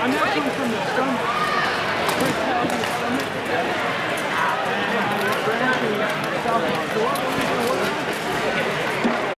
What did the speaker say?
I'm not coming from the stomach.